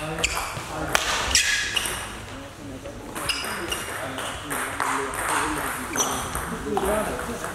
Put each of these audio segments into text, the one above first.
Thank you.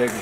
Sehr gut.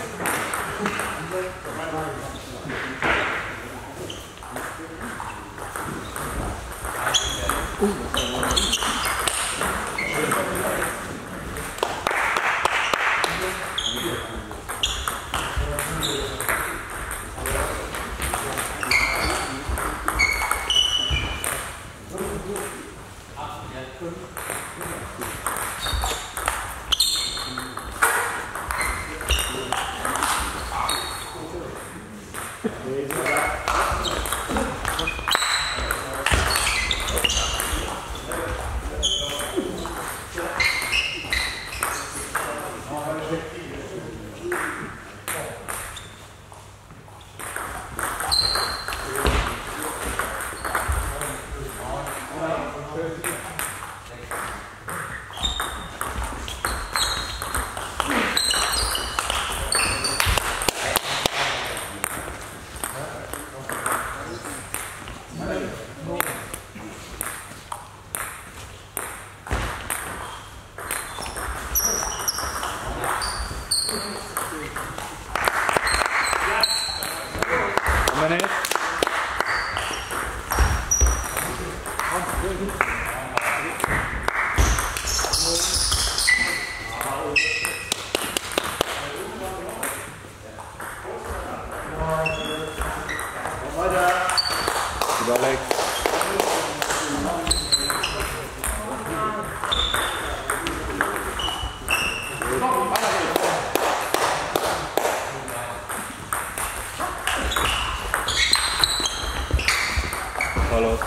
Né? Johannes. Alex. Hello.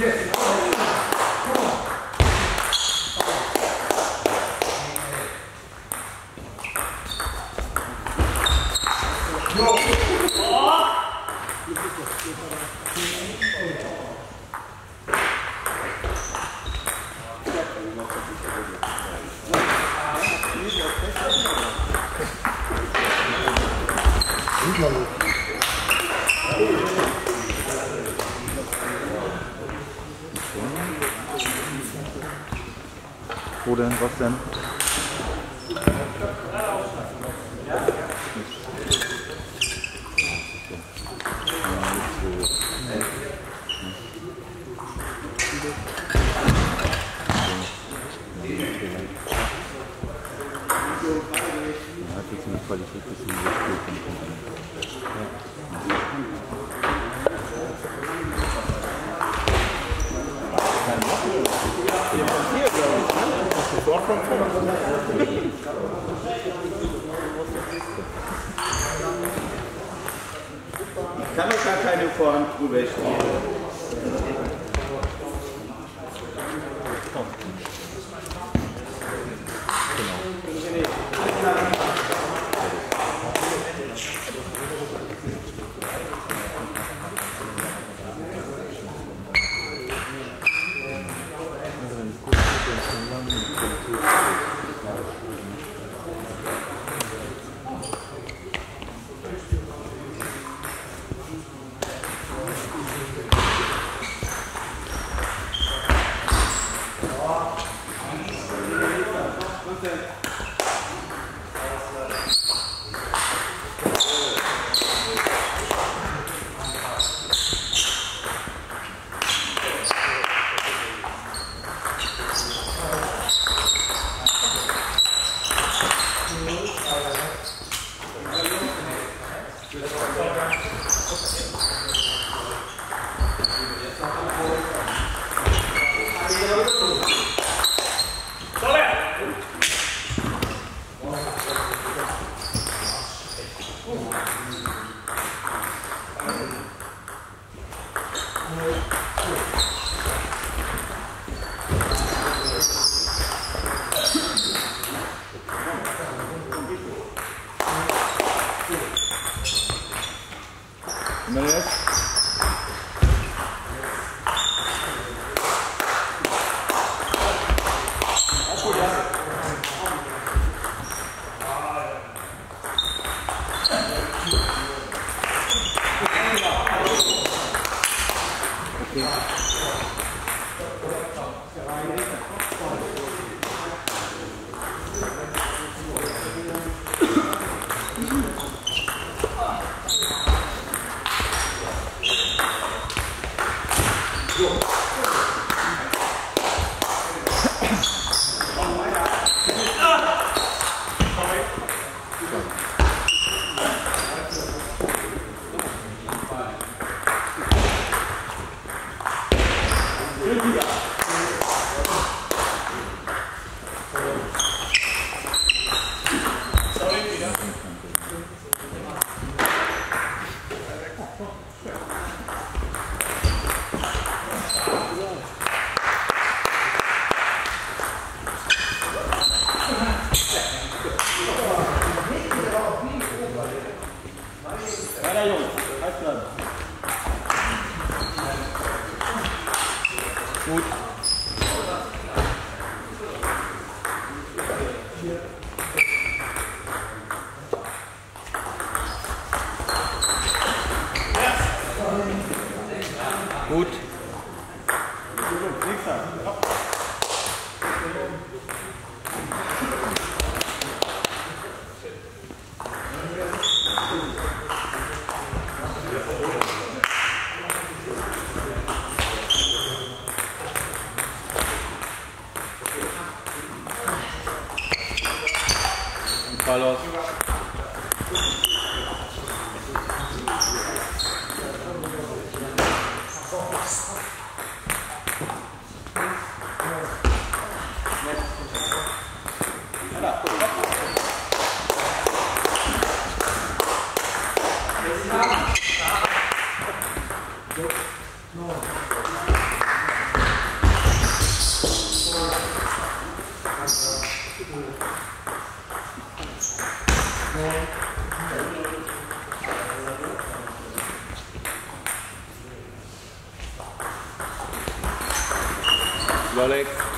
Yes. Wo denn? Was denn? Qualität, dass sie nicht spielt. Ich kann doch gar keine Vorhand drüber stehen. Merece. Good. Valek.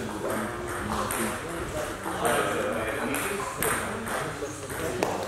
Thank you.